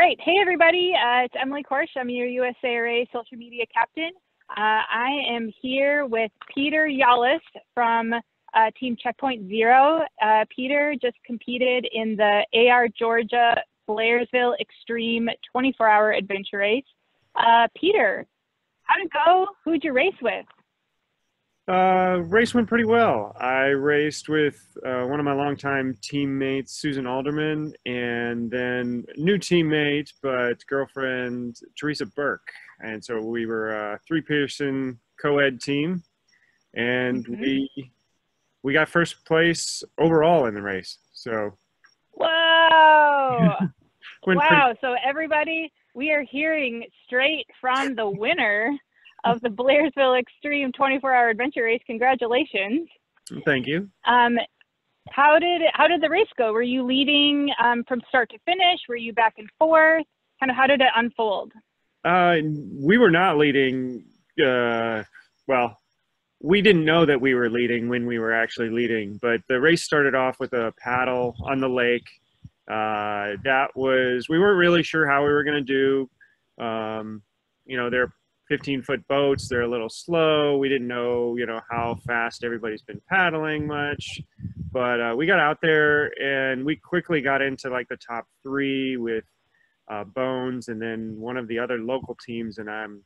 right. Hey, everybody. Uh, it's Emily Korsh. I'm your USARA social media captain. Uh, I am here with Peter Jolles from uh, Team Checkpoint Zero. Uh, Peter just competed in the AR Georgia Blairsville Extreme 24 hour adventure race. Uh, Peter, how'd it go? Who'd you race with? Uh, race went pretty well. I raced with uh, one of my longtime teammates, Susan Alderman, and then new teammate, but girlfriend, Teresa Burke. And so we were a three-person co-ed team, and mm-hmm. we we got first place overall in the race. So. Whoa! wow! Pretty- so everybody, we are hearing straight from the winner of the Blairsville Extreme 24-hour adventure race. Congratulations! Thank you. Um, how did how did the race go? Were you leading um, from start to finish? Were you back and forth? Kind of how did it unfold? Uh, we were not leading. Uh, well, we didn't know that we were leading when we were actually leading, but the race started off with a paddle on the lake. Uh, that was we weren't really sure how we were going to do. Um, you know, they're 15 foot boats. They're a little slow. We didn't know, you know, how fast everybody's been paddling much, but uh, we got out there and we quickly got into like the top three with uh, Bones and then one of the other local teams. And I'm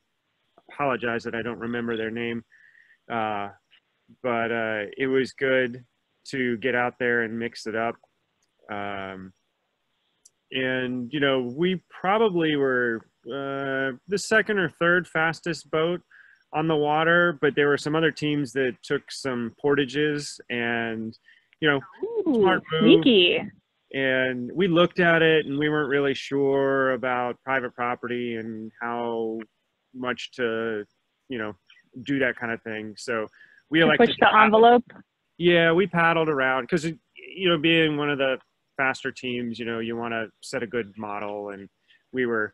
apologize that I don't remember their name, uh, but uh, it was good to get out there and mix it up. Um, and you know, we probably were uh, the second or third fastest boat on the water, but there were some other teams that took some portages and, you know, Ooh, smart move. Sneaky. And we looked at it and we weren't really sure about private property and how much to, you know, do that kind of thing. So we elected push the paddle. envelope. Yeah, we paddled around because, you know, being one of the faster teams, you know, you want to set a good model and we were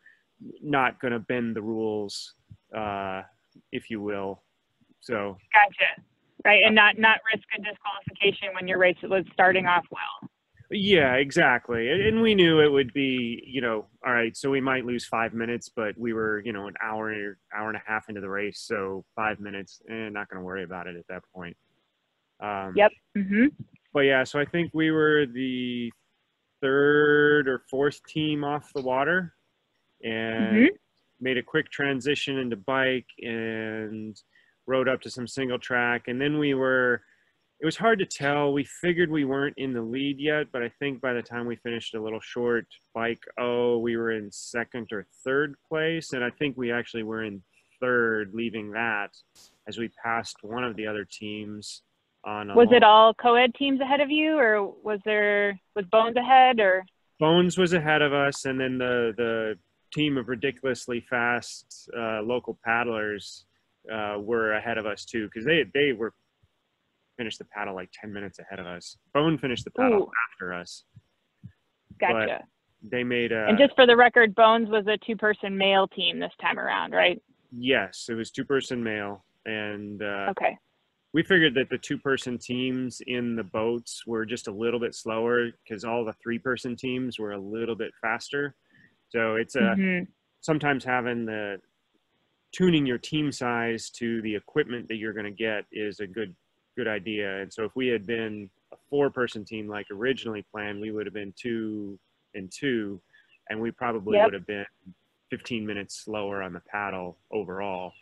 not going to bend the rules, uh, if you will. So gotcha, right, and not not risk a disqualification when your race was starting off well. Yeah, exactly, and we knew it would be, you know, all right. So we might lose five minutes, but we were, you know, an hour hour and a half into the race, so five minutes, and eh, not going to worry about it at that point. Um, yep. Mm-hmm. But yeah, so I think we were the third or fourth team off the water and mm-hmm. made a quick transition into bike and rode up to some single track. And then we were, it was hard to tell. We figured we weren't in the lead yet, but I think by the time we finished a little short bike, oh, we were in second or third place. And I think we actually were in third, leaving that as we passed one of the other teams. On was it all co-ed teams ahead of you, or was there was Bones ahead, or Bones was ahead of us, and then the the team of ridiculously fast uh, local paddlers uh, were ahead of us too because they they were finished the paddle like 10 minutes ahead of us. Bone finished the paddle Ooh. after us. Gotcha. but they made a and just for the record bones was a two person male team this time around right? Yes it was two person male and uh, okay. we figured that the two person teams in the boats were just a little bit slower because all the three person teams were a little bit faster so it's a mm-hmm. sometimes having the tuning your team size to the equipment that you're going to get is a good good idea. And so if we had been a four person team like originally planned, we would have been two and two, and we probably yep. would have been 15 minutes slower on the paddle overall.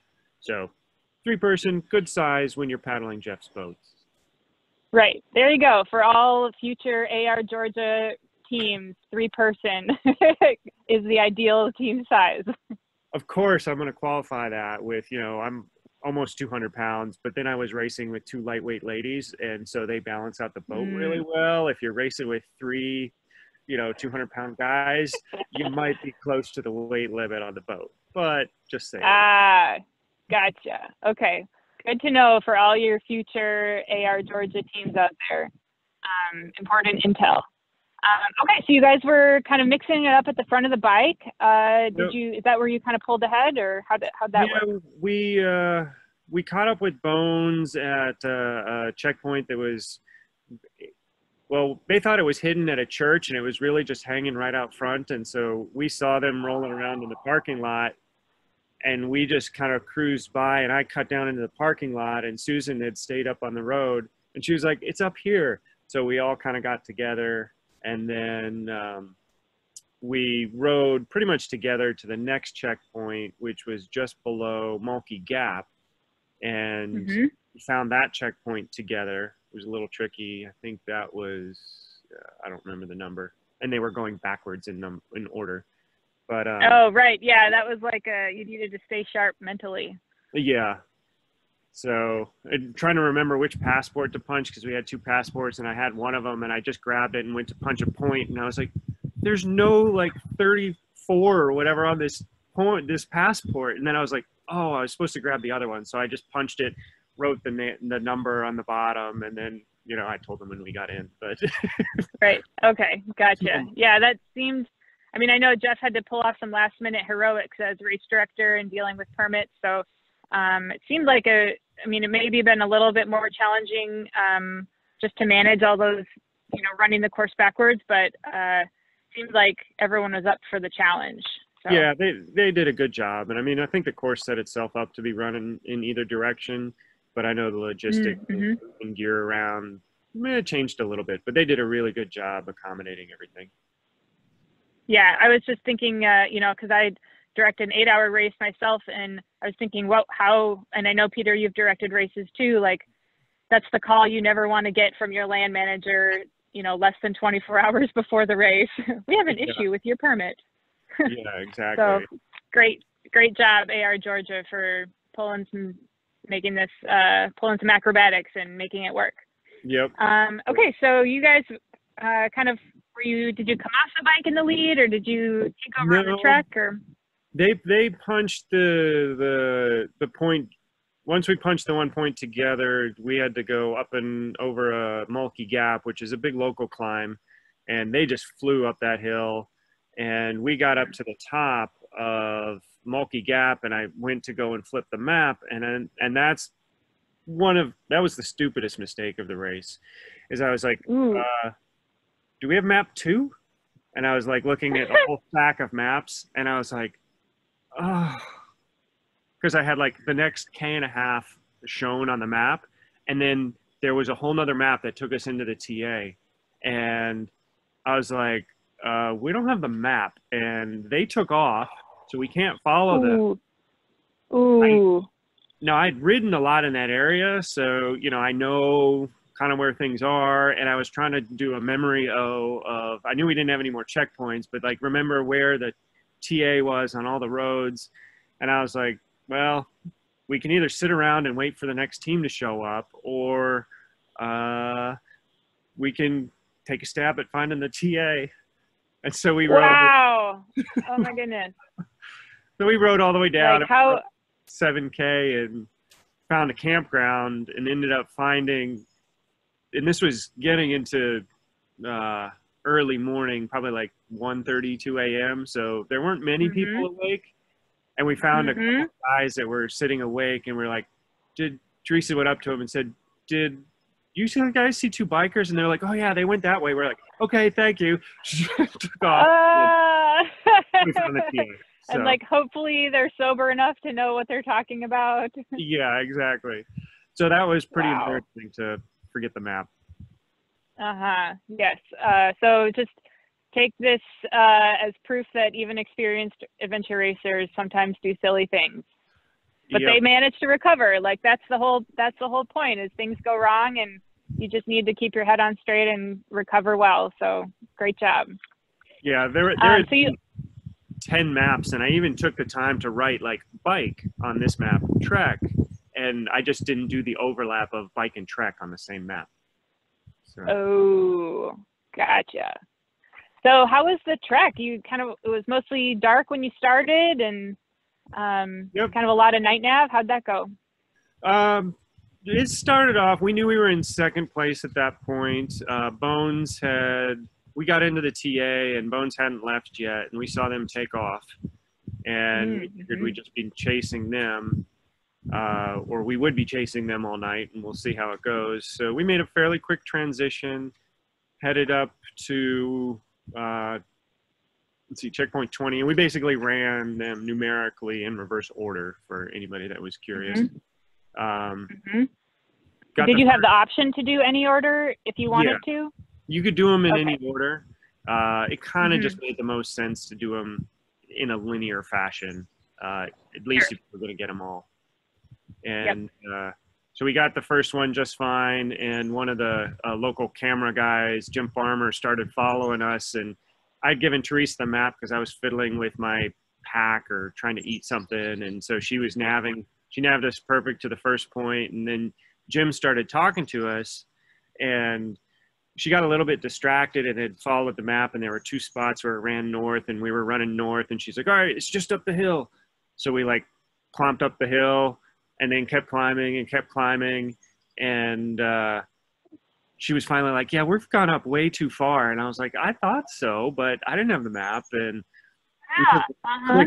So three person, good size when you're paddling Jeff's boats. Right. There you go. For all future AR Georgia teams, three person is the ideal team size. Of course, I'm going to qualify that with, you know, I'm almost 200 pounds, but then I was racing with two lightweight ladies, and so they balance out the boat mm. really well. If you're racing with three, you know, 200 pound guys, you might be close to the weight limit on the boat. But just saying. Ah, gotcha. Okay, good to know for all your future AR Georgia teams out there. Um, important intel. Um, okay, so you guys were kind of mixing it up at the front of the bike. Uh, did you? Is that where you kind of pulled ahead, or how did how that yeah, work? we uh, we caught up with Bones at uh, a checkpoint that was well, they thought it was hidden at a church and it was really just hanging right out front. And so we saw them rolling around in the parking lot and we just kind of cruised by and I cut down into the parking lot and Susan had stayed up on the road and she was like, it's up here. So we all kind of got together and then um, we rode pretty much together to the next checkpoint, which was just below Mulkey Gap. And Mhm. we found that checkpoint together. It was a little tricky. I think that was, uh, I don't remember the number. And they were going backwards in num- in order. But uh, Oh, right. Yeah, that was like uh you needed to stay sharp mentally. Yeah. So I'm trying to remember which passport to punch because we had two passports and I had one of them and I just grabbed it and went to punch a point and I was like, there's no like 34 or whatever on this point, this passport. And then I was like, oh, I was supposed to grab the other one. So I just punched it, wrote the na- the number on the bottom, and then you know I told them when we got in. But Right. Okay. Gotcha. Yeah. Yeah, that seemed. I mean, I know Jeff had to pull off some last minute heroics as race director and dealing with permits. So um, it seemed like a. I mean, it maybe been a little bit more challenging um, just to manage all those, you know, running the course backwards. But uh, seems like everyone was up for the challenge. So. yeah, they they did a good job, and I mean I think the course set itself up to be running in either direction. But I know the logistics Mhm. and gear around eh, changed a little bit, but they did a really good job accommodating everything. Yeah, I was just thinking, uh, you know, because I direct an eight-hour race myself, and I was thinking, well, how? And I know Peter, you've directed races too. Like, that's the call you never want to get from your land manager. You know, less than 24 hours before the race. we have an Yeah. issue with your permit. Yeah, exactly. So great, great job, AR Georgia, for pulling some, making this, uh, pulling some acrobatics and making it work. yep. Um, okay, so you guys uh, kind of were you? Did you come off the bike in the lead, or did you take over on No. the track? Or They they punched the the the point. Once we punched the one point together, we had to go up and over a Mulkey Gap, which is a big local climb, and they just flew up that hill. And we got up to the top of Mulkey Gap, and I went to go and flip the map, and then and that's one of that was the stupidest mistake of the race, is I was like, uh, do we have map two? And I was like looking at a whole stack of maps, and I was like, oh, because I had like the next K and a half shown on the map, and then there was a whole nother map that took us into the TA, and I was like, uh, we don't have the map, and they took off, so we can't follow them. ooh, ooh. Now I'd ridden a lot in that area, so you know I know kind of where things are, and I was trying to do a memory o of. I knew we didn't have any more checkpoints, but like remember where the TA was on all the roads, and I was like, well, we can either sit around and wait for the next team to show up, or uh, we can take a stab at finding the TA. And so we rode. Wow! oh my goodness! So we rode all the way down. Like how? 7K and found a campground and ended up finding, and this was getting into uh, early morning, probably like 1.30, 2 a.m. So there weren't many Mhm. people awake. And we found a couple Mhm. of guys that were sitting awake and we're like, did, Teresa went up to him and said, did you see the guys see two bikers? And they're like, oh yeah, they went that way. We're like, okay, thank you. Took off. Uh, we found the TA. and like, hopefully, they're sober enough to know what they're talking about. yeah, exactly. So that was pretty Wow. embarrassing to forget the map. Uh huh. Yes. Uh, so just take this uh, as proof that even experienced adventure racers sometimes do silly things, but Yep. they manage to recover. Like that's the whole that's the whole point. Is things go wrong and you just need to keep your head on straight and recover well. So great job. yeah, there there Um, are so you ten maps, and I even took the time to write like bike on this map, trek, and I just didn't do the overlap of bike and trek on the same map. Oh gotcha. So how was the trek? You kind of it was mostly dark when you started and um, Yep. kind of a lot of night nav. How'd that go? Um, it started off. We knew we were in second place at that point. Uh, Bones had we got into the TA, and Bones hadn't left yet, and we saw them take off, and we figured Mhm. we'd just be chasing them, uh, or we would be chasing them all night, and we'll see how it goes. So we made a fairly quick transition. headed up to uh, let's see, checkpoint 20, and we basically ran them numerically in reverse order for anybody that was curious. Mm-hmm. Um, hmm Did you have the option to do any order if you wanted to? You could do them in Okay. any order. Uh, it kind of Mhm. just made the most sense to do them in a linear fashion. Uh, at least if we're going to get them all. And uh, so we got the first one just fine. And one of the uh, local camera guys, Jim Farmer, started following us. And I'd given Teresa the map because I was fiddling with my pack or trying to eat something. And so she was navving. She navved us perfect to the first point, And then Jim started talking to us. And she got a little bit distracted and had followed the map and there were two spots where it ran north and we were running north and she's like all right it's just up the hill so we like clomped up the hill and then kept climbing and kept climbing and uh, she was finally like yeah we've gone up way too far and i was like i thought so but i didn't have the map and Yeah. Uh-huh.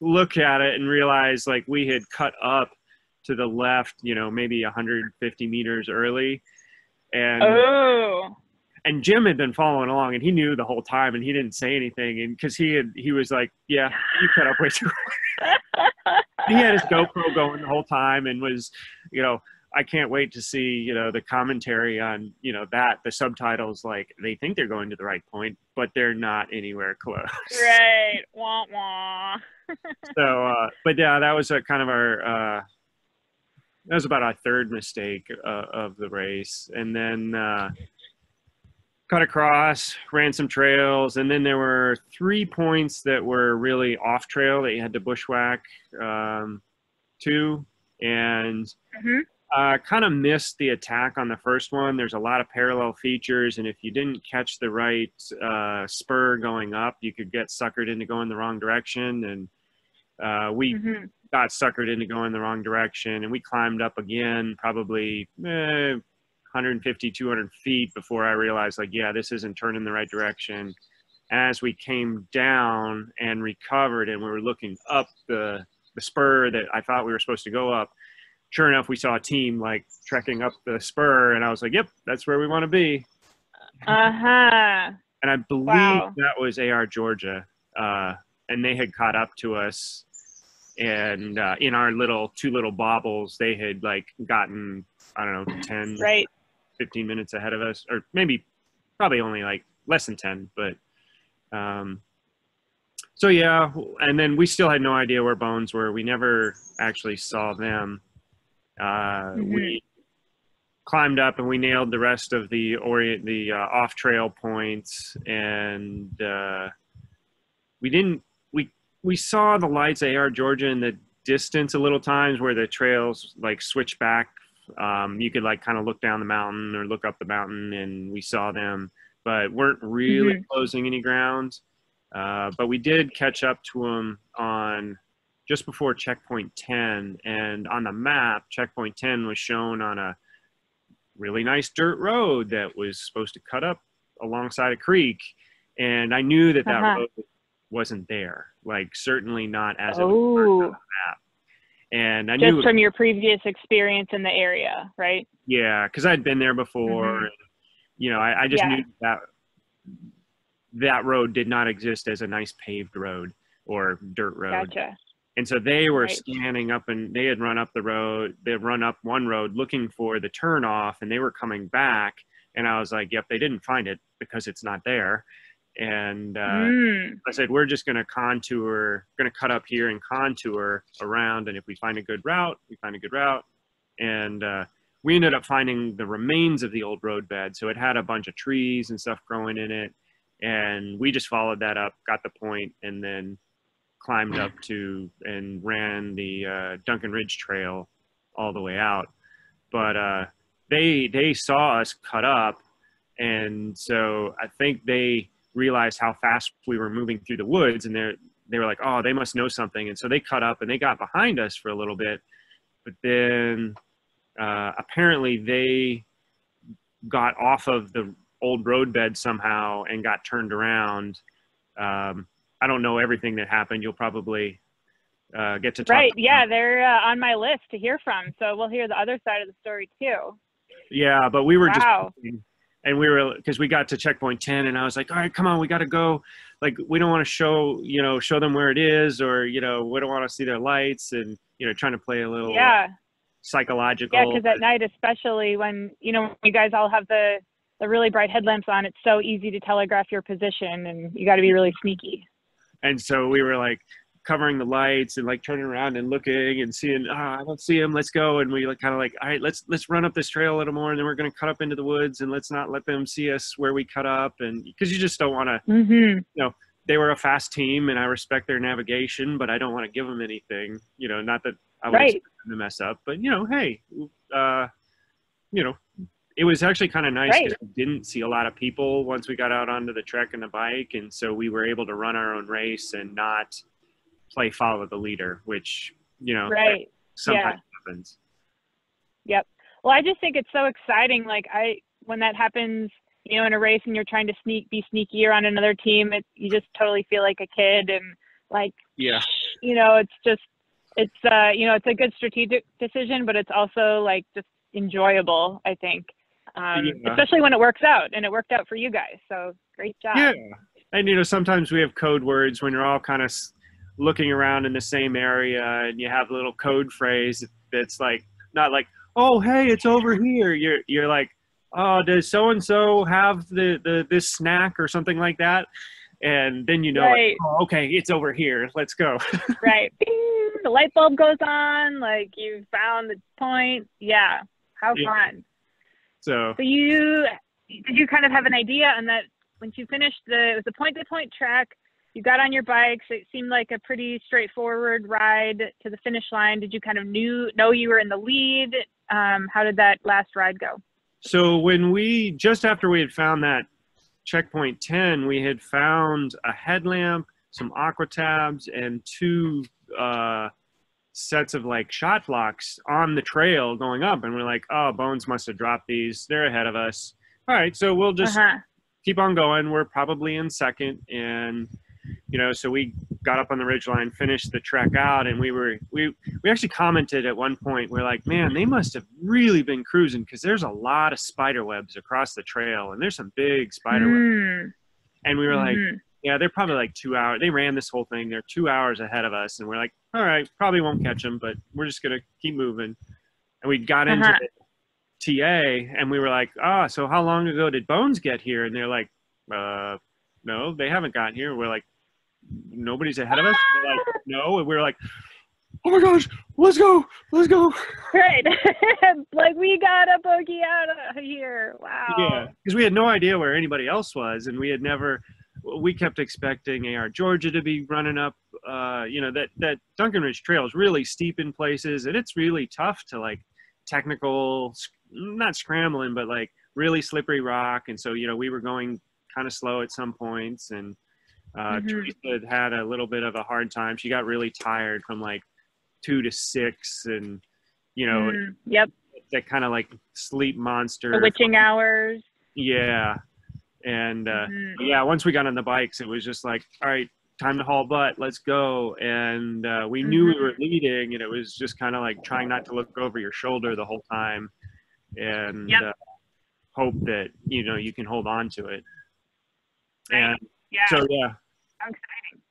look at it and realize like we had cut up to the left you know maybe 150 meters early and Oh. and Jim had been following along, and he knew the whole time, and he didn't say anything, and because he had, he was like, "Yeah, you cut up way too." he had his GoPro going the whole time, and was, you know, I can't wait to see, you know, the commentary on, you know, that the subtitles. Like they think they're going to the right point, but they're not anywhere close. right. Wah wah. So, uh, but yeah, that was a kind of our. Uh, that was about our third mistake uh, of the race, and then uh, cut across, ran some trails, and then there were three points that were really off trail that you had to bushwhack um, to, and hmm uh, kind of missed the attack on the first one. There's a lot of parallel features, and if you didn't catch the right uh, spur going up, you could get suckered into going the wrong direction. And uh, we hmm got suckered into going the wrong direction, and we climbed up again, probably eh, 150, 200 feet before I realized, like, yeah, this isn't turning the right direction. As we came down and recovered, and we were looking up the the spur that I thought we were supposed to go up. Sure enough, we saw a team like trekking up the spur, and I was like, "Yep, that's where we want to be." Uh huh. And I believe Wow. that was AR Georgia, uh, and they had caught up to us. And uh, in our little two little bobbles, they had like gotten I don't know 10, Right. 15 minutes ahead of us, or maybe probably only like less than 10. But um, so yeah, and then we still had no idea where Bones were. We never actually saw them. Uh, We climbed up and we nailed the rest of the orient the uh, off trail points, and uh, we didn't. We we saw the lights of AR Georgia in the distance a little times where the trails like switch back um, you could like kind of look down the mountain or look up the mountain and we saw them but weren't really closing any ground uh, but we did catch up to them on just before checkpoint 10 and on the map checkpoint 10 was shown on a really nice dirt road that was supposed to cut up alongside a creek and i knew that that Uh-huh. road wasn't there like certainly not as it was on Oh. the map and i knew Just from your previous experience in the area, right? yeah, because I'd been there before. Mhm. And, you know, I, I just Yeah. knew that that road did not exist as a nice paved road or dirt road. Gotcha. And so they were Right. scanning up and they had run up the road. They had run up one road looking for the turn off and they were coming back. And I was like, yep, they didn't find it because it's not there. And uh, Mm. I said, we're just going to contour, going to cut up here and contour around. And if we find a good route, we find a good route. And uh, we ended up finding the remains of the old roadbed. So it had a bunch of trees and stuff growing in it. And we just followed that up, got the point, and then climbed up to and ran the uh, Duncan Ridge Trail all the way out. But uh, they they saw us cut up, and so I think they realized how fast we were moving through the woods and they're they were like oh they must know something and so they cut up and they got behind us for a little bit but then uh, apparently they got off of the old roadbed somehow and got turned around um, i don't know everything that happened you'll probably uh, get to talk Right. to Yeah, they're uh, on my list to hear from. So we'll hear the other side of the story too. yeah but we were Wow. just and we were because we got to checkpoint 10 and i was like all right come on we got to go like we don't want to show you know show them where it is or you know we don't want to see their lights and you know trying to play a little Yeah. psychological Yeah, because at night, especially when you know you guys all have the the really bright headlamps on, it's so easy to telegraph your position, and you got to be really sneaky. and so we were like covering the lights and like turning around and looking and seeing ah i don't see him let's go and we like kind of like all right let's let's run up this trail a little more and then we're going to cut up into the woods and let's not let them see us where we cut up and because you just don't want to Mm-hmm. they were a fast team and i respect their navigation but i don't want to give them anything you know not that i would Right. expect them to mess up but you know hey uh you know it was actually kind of nice because we didn't see a lot of people once we got out onto the trek and the bike and so we were able to run our own race and not play follow the leader which you know Right. sometimes happens Yep. Well, I just think it's so exciting. Like I, when that happens, you know, in a race and you're trying to sneak, be sneaky on another team, it, you just totally feel like a kid and like, yeah you know, it's just, it's, uh, you know, it's a good strategic decision, but it's also like just enjoyable, I think. Um, Yeah. especially when it works out and it worked out for you guys. So great job. Yeah. And, you know, sometimes we have code words when you're all kind of looking around in the same area and you have a little code phrase that's like, not like, oh, hey, it's over here. You're, you're like, oh, does so and so have the, the, this snack or something like that? And then you know, like, oh, okay, it's over here. Let's go. right. Bing, the light bulb goes on, like you found the point. Yeah. How Yeah. fun. so, So you did you kind of have an idea on that when you finished the it was a point to point track, you got on your bikes, it seemed like a pretty straightforward ride to the finish line. Did you kind of knew know you were in the lead? Um, how did that last ride go? So when we just after we had found that checkpoint 10, we had found a headlamp, some aqua tabs, and two uh, sets of like Shot Bloks on the trail going up. And we're like, oh, Bones must have dropped these. They're ahead of us. All right, so we'll just uh-huh. keep on going. We're probably in second, and you know, so we got up on the ridge line, finished the trek out, and we were we we actually commented at one point. We're like, man, they must have really been cruising because there's a lot of spider webs across the trail, and there's some big spider webs. Mm, And we were like, mhm. yeah, they're probably like two hours. They ran this whole thing. They're two hours ahead of us, and we're like, all right, probably won't catch them, but we're just gonna keep moving. And we got into Uh-huh. the TA, and we were like, ah, so how long ago did Bones get here? And they're like, uh, no, they haven't gotten here. We're like, nobody's ahead of us. They're like, no, and we are like, oh my gosh, let's go, let's go. Right. like we got a bogey out of here. Wow. Yeah, because we had no idea where anybody else was, and we had never. We kept expecting AR Georgia to be running up. Uh, you know that that Duncan Ridge Trail is really steep in places, and it's really tough to like technical, not scrambling, but like really slippery rock. And so you know we were going kind of slow at some points, and uh, Mhm. Teresa had had a little bit of a hard time. She got really tired from like two to six, and you know Mm, yep. that kind of like sleep monster. The witching hours. Yeah. And uh, Mhm. yeah, once we got on the bikes, it was just like, all right, time to haul butt, let's go. And uh, we knew we were leading, and it was just kind of like trying not to look over your shoulder the whole time and Yep. uh, hope that, you know, you can hold on to it. Right. And Yeah. so, yeah, Exciting.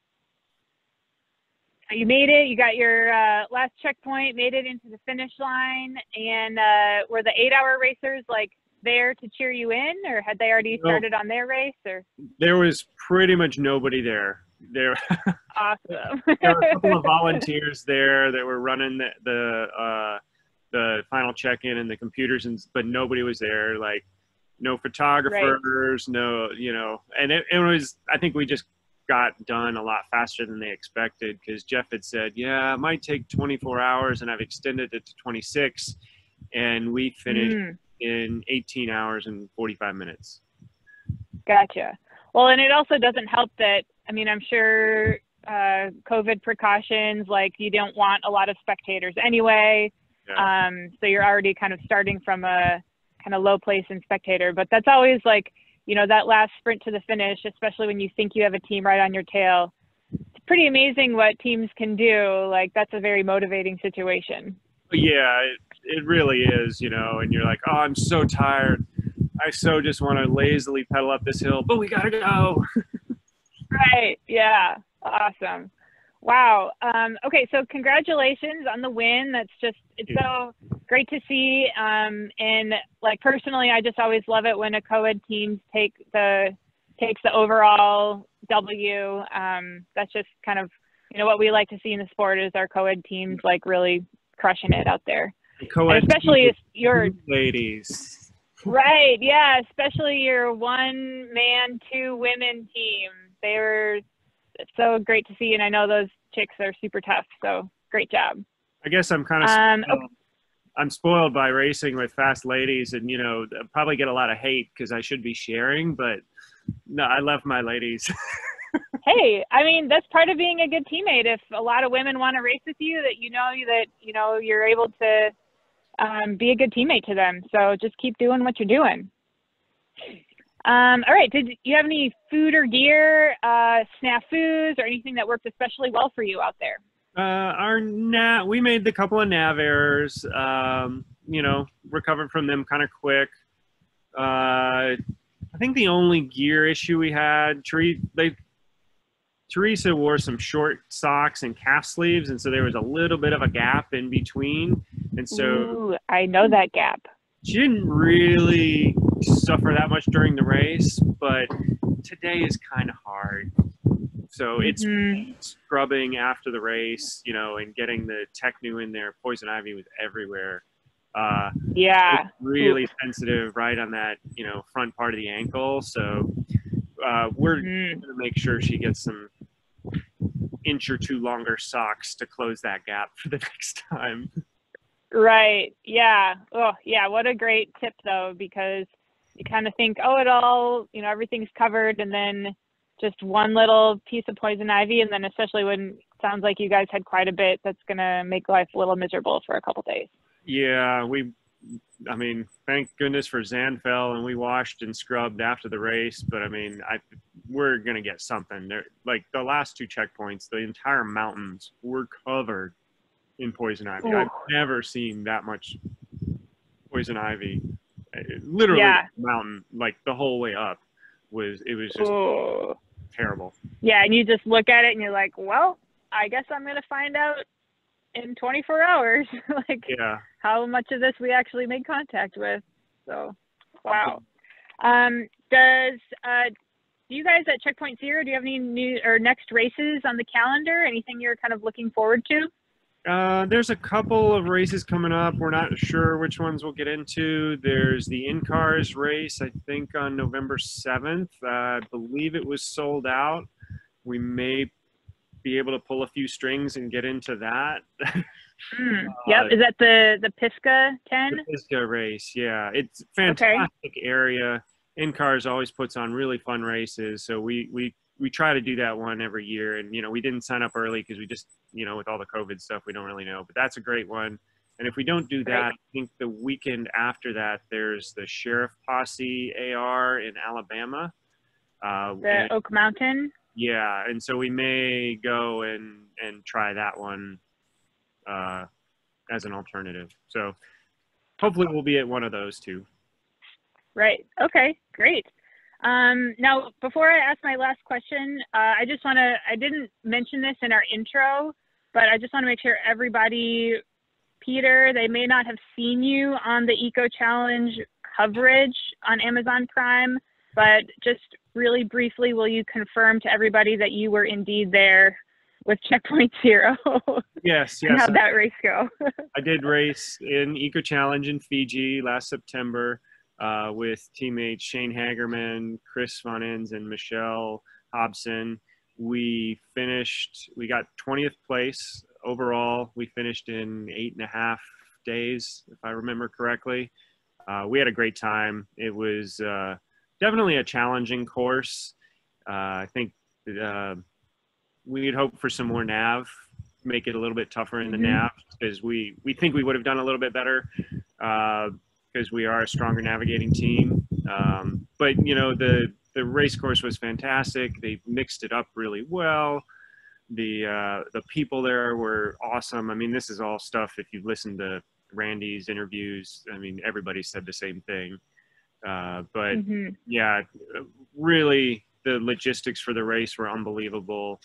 So you made it. You got your uh, last checkpoint, made it into the finish line. And uh, were the eight hour racers like there to cheer you in, or had they already started on their race? Or there was pretty much nobody there. There, awesome. there were a couple of volunteers there that were running the the, uh, the final check-in and the computers, and but nobody was there. Like no photographers, no you know, and it, it was. I think we just got done a lot faster than they expected because Jeff had said, "Yeah, it might take 24 hours," and I've extended it to 26, and we finished Mm, in 18 hours and 45 minutes. gotcha. Well, and it also doesn't help that, I mean, I'm sure uh, COVID precautions, like you don't want a lot of spectators anyway. Yeah. Um, so you're already kind of starting from a kind of low place in spectator, but that's always like, you know, that last sprint to the finish, especially when you think you have a team right on your tail. It's pretty amazing what teams can do. Like that's a very motivating situation. yeah, it, it really is, you know, and you're like, oh, I'm so tired. I so just want to lazily pedal up this hill, but we gotta go. right. Yeah. Awesome. Wow. Um, okay. So congratulations on the win. That's just, it's so great to see. Um, and like personally, I just always love it when a co-ed team take the, takes the overall W. Um, that's just kind of, you know, what we like to see in the sport is our co-ed teams like really crushing it out there. Co-ed especially if you're ladies. Right. Yeah. Especially your one man, two women team. They were so great to see. And I know those chicks are super tough. So great job. I guess I'm kind of, Um, okay. I'm spoiled by racing with fast ladies and, you know, probably get a lot of hate because I should be sharing, but no, I love my ladies. hey, I mean, that's part of being a good teammate. If a lot of women want to race with you, that you know that, you know, you're able to um, be a good teammate to them. So just keep doing what you're doing. Um, all right. Did you have any food or gear, uh, snafus, or anything that worked especially well for you out there? Uh, our nav, we made the couple of nav errors. Um, you know, recovered from them kind of quick. Uh, I think the only gear issue we had, Teresa, they, Teresa wore some short socks and calf sleeves, and so there was a little bit of a gap in between, and so Ooh, I know that gap. she didn't really suffer that much during the race, but today is kind of hard. So it's Mhm. scrubbing after the race, you know, and getting the Tecnu in there. Poison ivy was everywhere. Uh, Yeah. really sensitive right on that, you know, front part of the ankle. So uh, we're Mhm. going to make sure she gets some inch or two longer socks to close that gap for the next time. Right. Yeah. Oh, yeah. What a great tip, though, because you kind of think, oh, it all, you know, everything's covered, and then just one little piece of poison ivy, and then especially when it sounds like you guys had quite a bit, that's gonna make life a little miserable for a couple days. Yeah, we, I mean, thank goodness for Zanfel, and we washed and scrubbed after the race. But I mean, I we're gonna get something. There, like the last two checkpoints, the entire mountains were covered in poison ivy. Ooh. I've never seen that much poison ivy. Uh, Literally, Yeah. mountain, like the whole way up, was it was just Oh. Terrible. Yeah, and you just look at it and you're like, well, I guess I'm gonna find out in 24 hours, like Yeah. how much of this we actually made contact with. So, wow. Um, does uh, do you guys at Checkpoint Zero do you have any new or next races on the calendar? Anything you're kind of looking forward to? Uh, there's a couple of races coming up. We're not sure which ones we'll get into. There's the in cars race, I think, on November 7th. Uh, I believe it was sold out. We may be able to pull a few strings and get into that. Mm, yep. Is that the the Pisca 10? the Pisgah race, yeah, it's fantastic area. In cars always puts on really fun races, so we we we try to do that one every year. And you know, we didn't sign up early because we just you know with all the COVID stuff, we don't really know. But that's a great one. And if we don't do that. I think the weekend after that, there's the Sheriff Posse AR in Alabama. Uh, The and- Oak Mountain? yeah, and so we may go and and try that one uh, as an alternative. So hopefully we'll be at one of those two. Right. Okay. Great. Um, now, before I ask my last question, uh, I just want to, I didn't mention this in our intro, but I just want to make sure everybody, Peter, they may not have seen you on the Eco Challenge coverage on Amazon Prime, but just really briefly, will you confirm to everybody that you were indeed there with Checkpoint Zero? Yes, yes. how'd that race go? I did race in Eco Challenge in Fiji last September uh, with teammates Shane Hagerman, Chris Von Enz, and Michelle Hobson. We finished, we got 20th place overall. We finished in eight and a half days, if I remember correctly. Uh, we had a great time. It was uh, definitely a challenging course. Uh, I think uh, we'd hope for some more nav, make it a little bit tougher in the Mhm. nav because we we think we would have done a little bit better because we are a stronger navigating team. Um, but you know the the race course was fantastic. They mixed it up really well. The uh, the people there were awesome. I mean, this is all stuff. If you've listened to Randy's interviews, I mean, everybody said the same thing. Uh, but hmm yeah, really, the logistics for the race were unbelievable.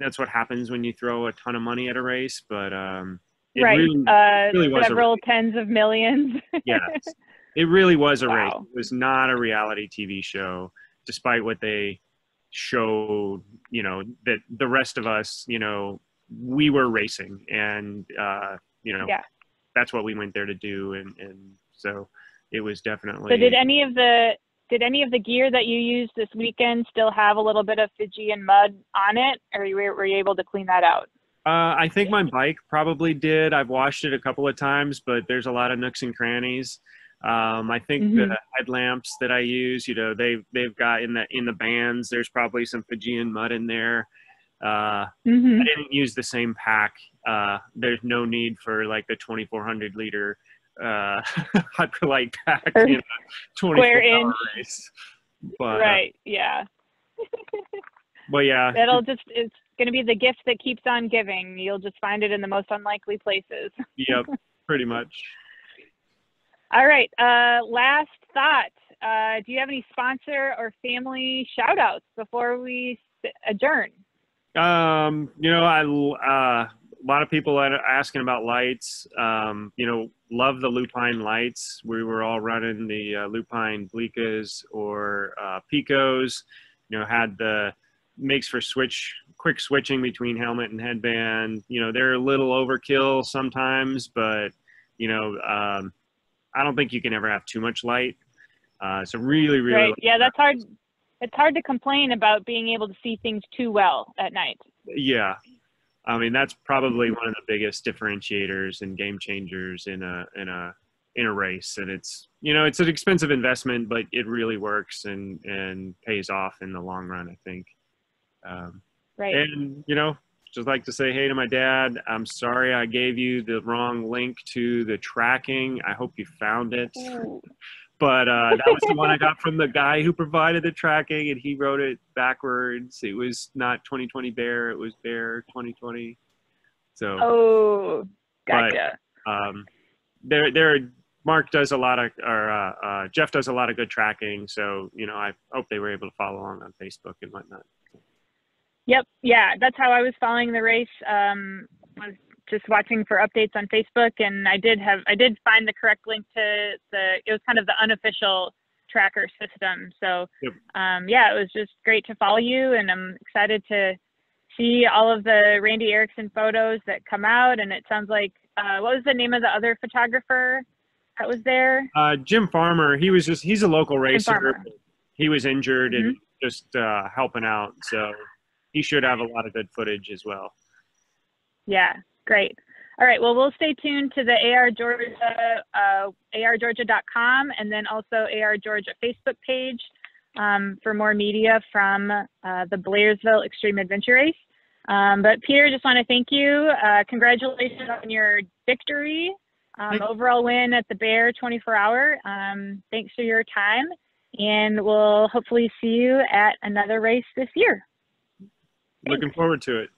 That's what happens when you throw a ton of money at a race, but um, it Right. really, uh, really was several tens of millions. yes, it really was a race. It was not a reality TV show, despite what they showed. You know that the rest of us, you know, we were racing, and uh, you know, Yeah. that's what we went there to do, and and so it was definitely. So did any of the did any of the gear that you used this weekend still have a little bit of Fijian mud on it, or were, were you able to clean that out? Uh, I think my bike probably did. I've washed it a couple of times, but there's a lot of nooks and crannies. Um, I think Mhm. the headlamps that I use, you know, they've they've got in the in the bands. There's probably some Fijian mud in there. Uh, hmm I didn't use the same pack. Uh, there's no need for like the 2,400 liter uh, hyperlight pack Or in a 24 hour inch. race. But, uh, right. Yeah. but yeah, That'll just it's going to be the gift that keeps on giving. You'll just find it in the most unlikely places. yep, pretty much. All right. Uh, last thought. Uh, do you have any sponsor or family shout outs before we adjourn? Um, you know, I uh, a lot of people are asking about lights. Um, you know, love the Lupine lights. We were all running the uh, Lupine Blikas or uh, Pikos. You know, had the makes for switch quick switching between helmet and headband. You know, they're a little overkill sometimes, but you know, um, I don't think you can ever have too much light. Uh, so really, really, Right. Yeah, that's hard. It's hard to complain about being able to see things too well at night. Yeah. I mean, that's probably one of the biggest differentiators and game changers in a in a in a race. And it's you know, it's an expensive investment, but it really works and and pays off in the long run, I think. Um, Right. and you know, just like to say hey to my dad. I'm sorry I gave you the wrong link to the tracking. I hope you found it. But uh, that was the one I got from the guy who provided the tracking, and he wrote it backwards. It was not 2020 Bear; it was Bear 2020. So, Oh, But- gotcha. um, there, there. Mark does a lot of, or uh, uh, Jeff does a lot of good tracking. So, you know, I hope they were able to follow along on Facebook and whatnot. Yep. Yeah, that's how I was following the race. Um, was just watching for updates on Facebook, and I did have I did find the correct link to the. It was kind of the unofficial tracker system. So, Yep. um, yeah, it was just great to follow you, and I'm excited to see all of the Randy Erickson photos that come out. And it sounds like uh, what was the name of the other photographer that was there? Uh, Jim Farmer, he was just, he's a local racer. He was injured and Mm-hmm. just uh, helping out. So he should have a lot of good footage as well. Yeah, great. All right, well, we'll stay tuned to the AR Georgia, uh, argeorgia.com, and then also AR Georgia Facebook page um, for more media from uh, the Blairsville Extreme Adventure Race. Um, but Peter, just want to thank you. Uh, congratulations on your victory, um, overall win at the Bear 24 Hour. Um, thanks for your time, and we'll hopefully see you at another race this year. Looking forward to it.